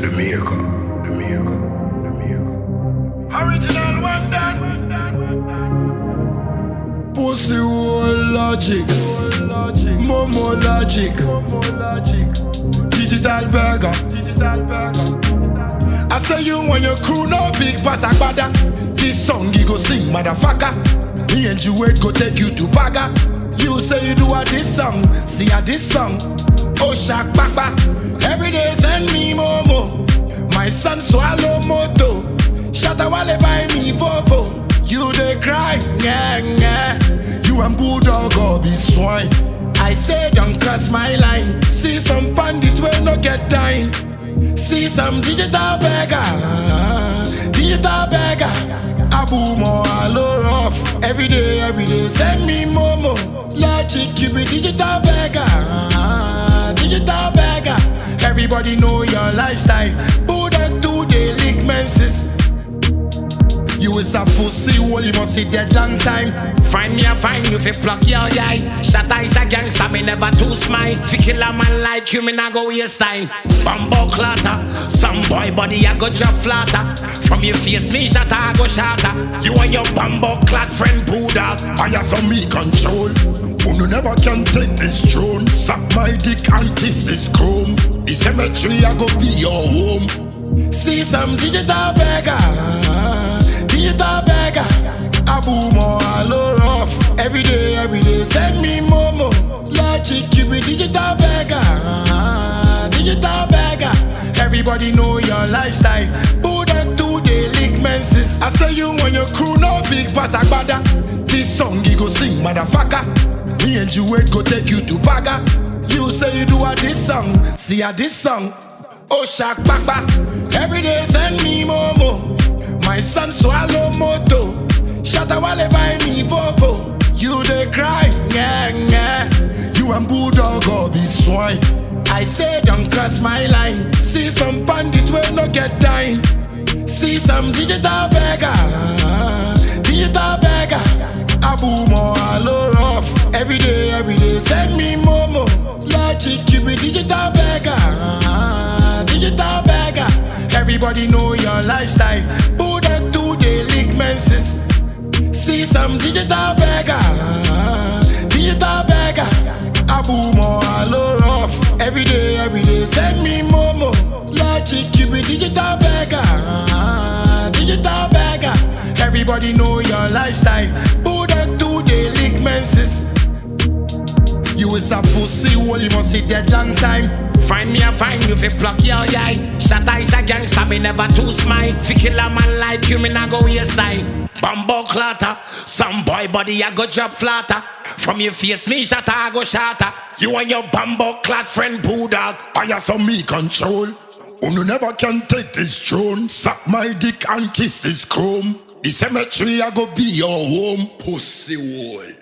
The miracle. The miracle. The miracle. Original one done. Pussy hole logic. Momo logic. Digital beggar. Digital beggar. I say you want your crew no big pass agbada. This song you go sing, motherfucker. Me and you wait go take you to Baga. You say you do a this song, see a this song. Oh shak baba. Every day send me momo. My son swallow moto. Shatta wale buy me fofo. You dey cry, yeah, yeah. You and bulldog or be swine. I say don't cross my line. See some bandits will no get time. See some digital beggar, digital beggar. Abu mo rough. Every day, every day, send me momo. Logic, you be digital beggar, digital beggar. Everybody know your lifestyle. Buddha the lick menses. You is a pussy, well you must see dead long time. Find me a find you fi pluck your eye. Shot eyes a gangster, me never too smile. Fi kill a man like you, me nah go waste time. Bumbo clatter, some boy body a go drop flatter. From your face, me shot a go shatter. You and your bumbo clad friend Bulldog. I have some me control. Who never can take this throne. Suck my dick and kiss this chrome. The cemetery I go be your home. See some digital beggar, digital beggar. Abu mo alo rough. Every day, every day, send me momo. Logic, you be digital beggar, ah, digital beggar. Everybody know your lifestyle. Buddha the lick menses. I say you want your crew no big pass agbada. This song you go sing, motherfucker. Me and you wait go take you to Baga. You say you do a this song, see a this song. Oh shak baba. Every day send me momo. My son swallow moto. Shatta wale buy me fofo. You dey cry, yeah, yeah. You and bulldog or be swine. I say don't cross my line. See some bandits will no get time. See some digital beggar, digital beggar. Abu mo alo oh, rough. Every day, every day, send me momo. Logic, you be digital beggar, digital beggar. Everybody know your lifestyle. Buddha do the lick menses. See some digital beggar, digital beggar. Abu mo alo rough. Every day, every day, send me momo. Logic, you be digital beggar, digital beggar. Everybody know your lifestyle. Buddha do the lick menses. You is a pussy, well you must see dead long time. Find me a find you fi pluck your eye. Shot eyes a gangster, me never too smile. Fi kill a man like you, me nah go waste time. Bumbo clatter, some boy body a go drop flatter. From your face, me shot I go shatter. You and your bumbo clad friend Bulldog. I have some me control. Who never can take this throne. Suck my dick and kiss this chrome. The cemetery I go be your home. Pussy wall.